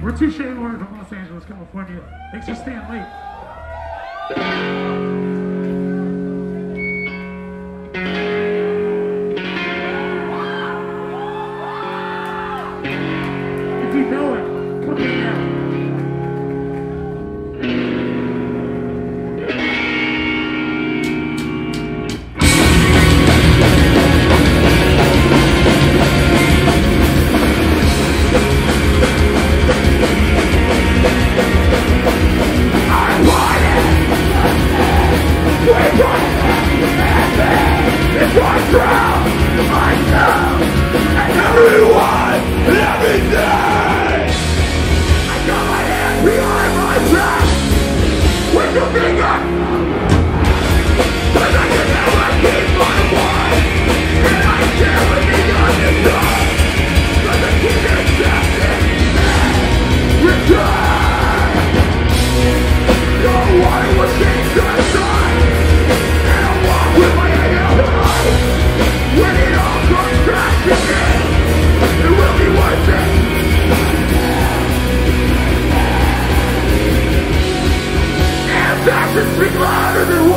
We're Touché Amoré from Los Angeles, California. Thanks for staying late. If you know it, come in now. Yeah! the street louder than